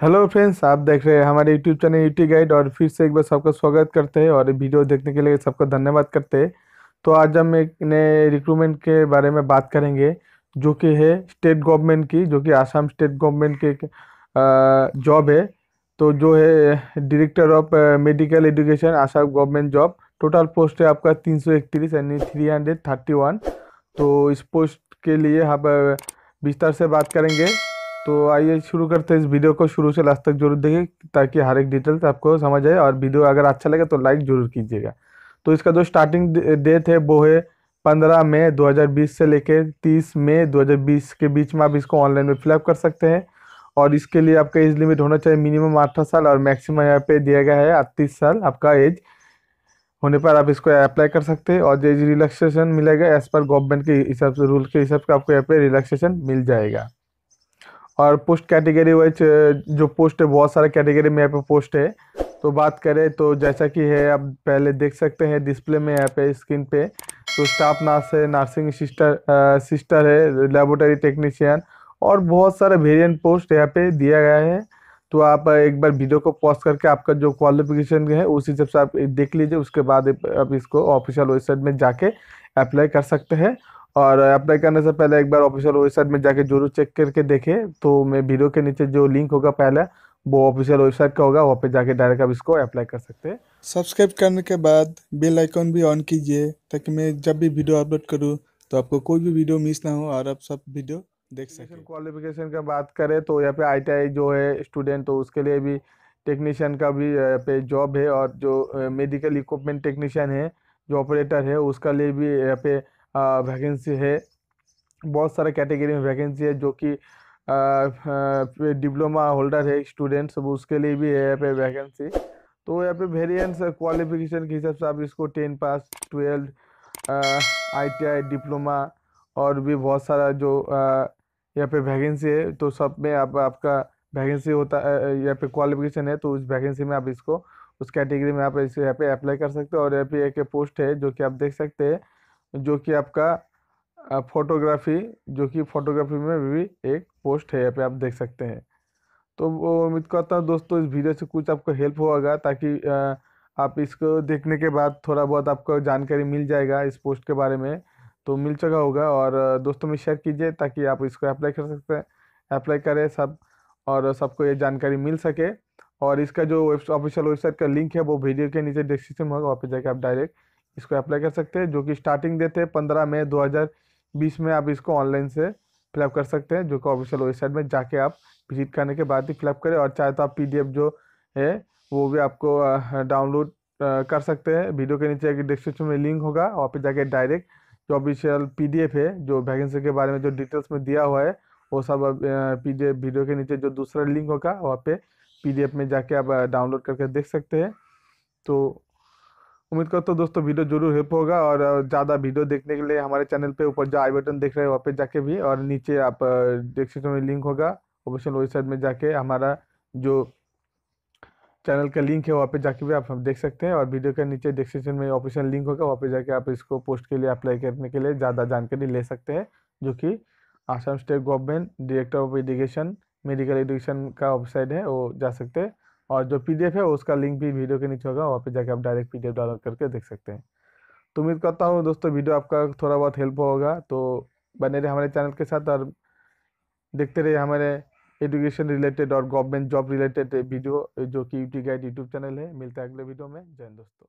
Hello friends आप देख रहे हैं हमारे यूट्यूब चैनल यूटी गाइड और फिर से एक बार सबका स्वागत करते हैं और वीडियो देखने के लिए सबका धन्यवाद करते हैं। तो आज हम एक नए रिक्रूटमेंट के बारे में बात करेंगे जो कि है स्टेट गवर्नमेंट की जो कि आसाम स्टेट गवर्नमेंट की एक जॉब है। तो जो है director of medical education Assam government job total post है आपका तीन सौ इकतीस यानी थ्री हंड्रेड थर्टी वन तो इस पोस्ट के लिए हम अ, विस्तार से बात करेंगे। तो आइए शुरू करते हैं इस वीडियो को, शुरू से लास्ट तक ज़रूर देखें, ताकि हर एक डिटेल्स आपको समझ आए और वीडियो अगर अच्छा लगे तो लाइक ज़रूर कीजिएगा। तो इसका जो स्टार्टिंग डेट है वो है पंद्रह मई 2020 से लेकर तीस मई 2020 के बीच में आप इसको ऑनलाइन में फिलअप कर सकते हैं। और इसके लिए आपका एज लिमिट होना चाहिए मिनिमम अठारह साल और मैक्सिमम यहाँ पे दिया गया है अड़तीस साल। आपका एज होने पर आप इसको अप्लाई कर सकते हैं और जो रिलैक्सेशन मिलेगा एज पर गवर्नमेंट के हिसाब से रूल के हिसाब से आपको यहाँ पे रिलैक्सेशन मिल जाएगा। और पोस्ट कैटेगरी वाइज जो पोस्ट है, बहुत सारे कैटेगरी में यहाँ पे पोस्ट है। तो बात करें तो जैसा कि है, आप पहले देख सकते हैं, डिस्प्ले में यहाँ पे स्क्रीन पे। तो स्टाफ नर्स है, नर्सिंग सिस्टर सिस्टर है, लेबोरेटरी टेक्नीशियन और बहुत सारे वेरिएंट पोस्ट यहाँ पे दिया गया है। तो आप एक बार वीडियो को पॉज करके आपका जो क्वालिफिकेशन है, उस हिसाब से आप देख लीजिए, उसके बाद आप इसको ऑफिशियल वेबसाइट में जाके अप्लाई कर सकते हैं। और अप्लाई करने से पहले एक बार ऑफिशियल वेबसाइट में जाके ज़रूर चेक करके देखें। तो मैं वीडियो के नीचे जो लिंक होगा पहले वो ऑफिशियल वेबसाइट का होगा वहाँ पे जाके डायरेक्ट आप इसको अप्लाई कर सकते हैं। सब्सक्राइब करने के बाद बेल आइकॉन भी ऑन कीजिए ताकि मैं जब भी वीडियो अपलोड करूँ तो आपको कोई भी वीडियो मिस ना हो और आप सब वीडियो देख सकें। क्वालिफिकेशन का बात करें तो यहाँ पे आईटीआई जो है स्टूडेंट तो उसके लिए भी टेक्नीशियन का भी पे जॉब है और जो मेडिकल इक्विपमेंट टेक्नीशियन है जो ऑपरेटर है उसका लिए भी यहाँ पे वैकेंसी है। बहुत सारे कैटेगरी में वैकेंसी है जो कि डिप्लोमा होल्डर है स्टूडेंट्स वो उसके लिए भी है यहाँ पे वैकेंसी तो यहाँ पे वेरिएंस क्वालिफिकेशन के हिसाब से आप इसको ten pass twelve ITI diploma और भी बहुत सारा जो यहाँ पे वैकेंसी है तो सब में आप, आपका वैकेंसी होता है यहाँ पे क्वालिफिकेशन है तो उस वैकेंसी में आप इसको, उस कैटेगरी में आप इसे यहाँ पे अप्लाई कर सकते हो और यहाँ पे एक पोस्ट है जो कि आप देख सकते हैं। जो कि आपका फोटोग्राफी जो कि फोटोग्राफी में भी एक पोस्ट है, यहाँ पे आप देख सकते हैं। तो उम्मीद करता हूँ दोस्तों, इस वीडियो से कुछ आपको हेल्प होगा, ताकि आप इसको देखने के बाद थोड़ा बहुत आपको जानकारी मिल जाएगा इस पोस्ट के बारे में। तो मिल चुका होगा और दोस्तों में शेयर कीजिए, ताकि आप इसको अप्लाई कर सकते हैं। अप्लाई करें सब और सबको ये जानकारी मिल सके। और इसका जो ऑफिशियल वेबसाइट का लिंक है, वो वीडियो के नीचे डिस्क्रिप्शन में होगा, वहाँ पे जाके आप डायरेक्ट इसको अप्लाई कर सकते हैं, जो कि स्टार्टिंग डेट है पंद्रह मई 2020 में आप इसको ऑनलाइन से फिलअप कर सकते हैं, जो कि ऑफिशियल वेबसाइट में जाके आप विज़िट करने के बाद ही फिलअप करें और चाहे तो आप पीडीएफ जो है, वो भी आपको डाउनलोड कर सकते हैं। वीडियो के नीचे डिस्क्रिप्शन में लिंक होगा, वहाँ पे जाके डायरेक्ट जो ऑफिशियल पीडीएफ है, जो वैकेंसी के बारे में जो डिटेल्स में दिया हुआ है, वो सब पीडीएफ वीडियो के नीचे जो दूसरा लिंक होगा, वहाँ पे पीडीएफ में जाके आप डाउनलोड करके देख सकते हैं। तो उम्मीद करता हूँ दोस्तों वीडियो ज़रूर हेल्प होगा और ज़्यादा वीडियो देखने के लिए हमारे चैनल पे ऊपर जो आई बटन देख रहे हैं वहाँ पे जाके भी और नीचे आप डिस्क्रिप्शन में लिंक होगा। ऑफिशियल वेबसाइट में जाके हमारा जो चैनल का लिंक है वहाँ पे जाके भी आप देख सकते हैं और वीडियो के नीचे डिस्क्रिप्शन में ऑफिशियल लिंक होगा, वहाँ पे जाके आप इसको पोस्ट के लिए अप्लाई करने के लिए ज़्यादा जानकारी ले सकते हैं, जो कि Assam state government director of education medical education का वेबसाइट है, वो जा सकते हैं। और जो पीडीएफ है, उसका लिंक भी वीडियो के नीचे होगा, वहाँ पे जाके आप डायरेक्ट पीडीएफ डाउनलोड करके देख सकते हैं। तो उम्मीद करता हूँ दोस्तों वीडियो आपका थोड़ा बहुत हेल्प होगा। तो बने रहे हमारे चैनल के साथ और देखते रहे हमारे एजुकेशन रिलेटेड और गवर्नमेंट जॉब रिलेटेड वीडियो जो कि यूटी गाइड यूट्यूब चैनल है। मिलता है अगले वीडियो में। जय दोस्तों।